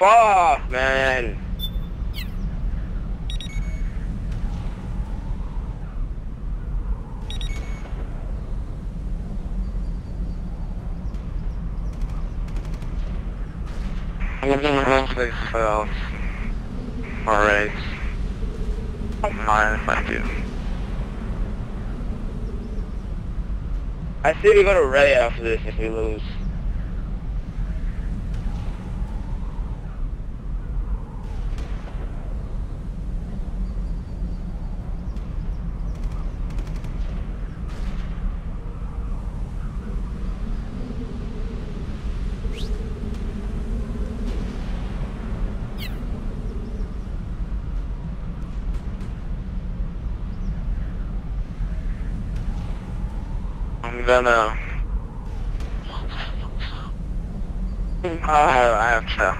Fuck, man. I'm gonna six fails. Alright. Mine if I do. I say we go to Ray after this if we lose. I'm gonna... I have, to.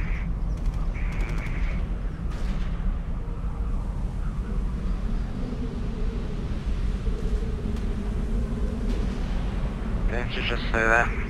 Didn't you just say that?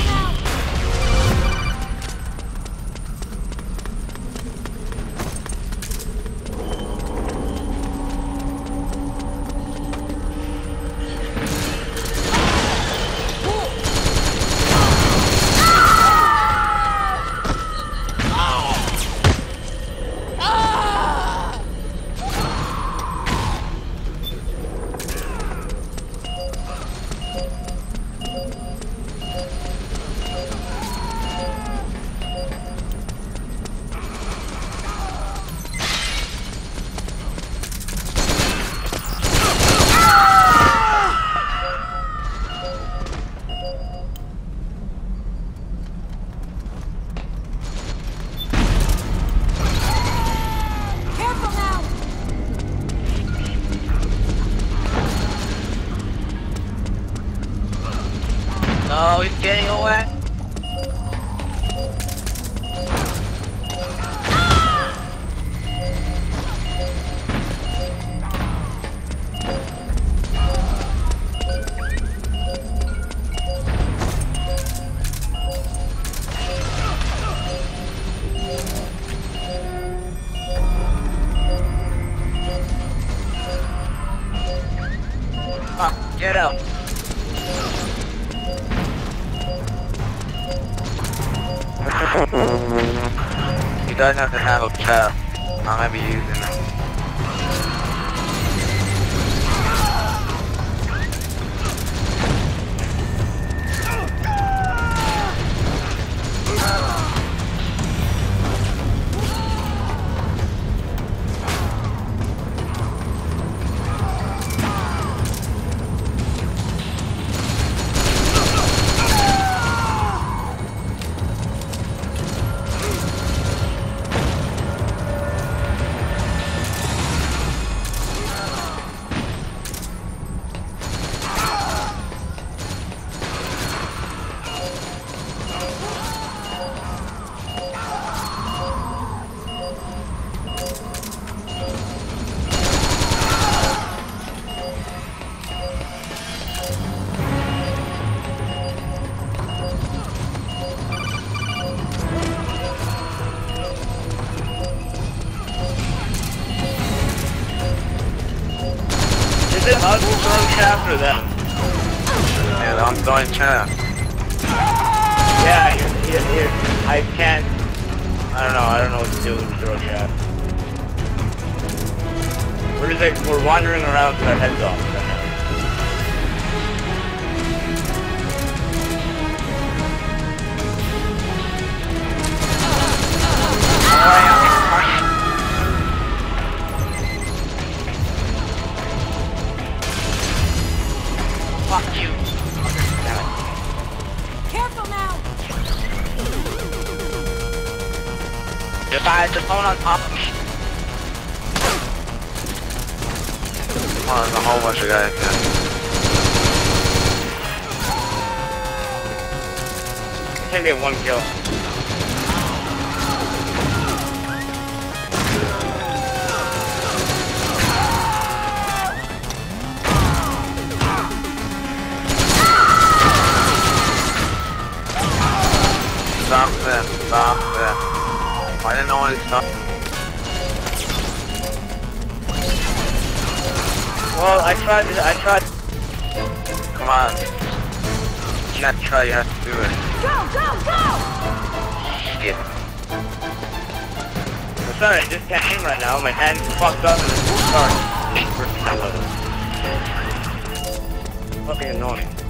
Out. he does have to have a chest. I'm gonna be using throwing shaft or them? Yeah, I'm going chest. Yeah, you're, you're, you're, I can't. I don't know. I don't know what to do with the throw shaft. We're just like we're wandering around with our heads off. Fuck you. Careful now! If I had the phone on top of me. Oh, there's a whole bunch of guys here. I can't get one kill. I didn't know when to stop. Well, I tried. I tried. Come on. You can't try, you have to do it. Go, go, go! Shit. I'm sorry, I just can't aim right now. My hand's fucked up. Sorry. Fucking annoying.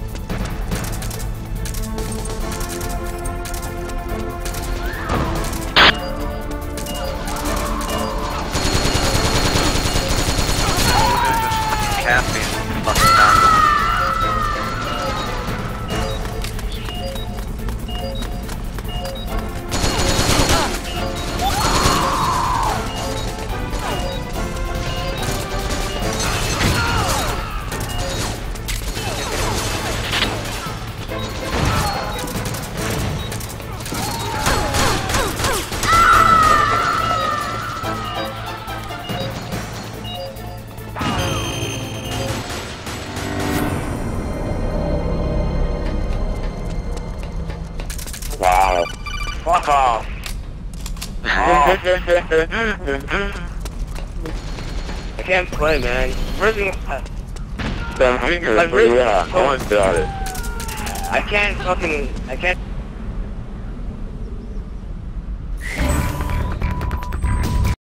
I can't play, man. Really, I Then I think I really- yeah, I want to it. I can't fucking, I can't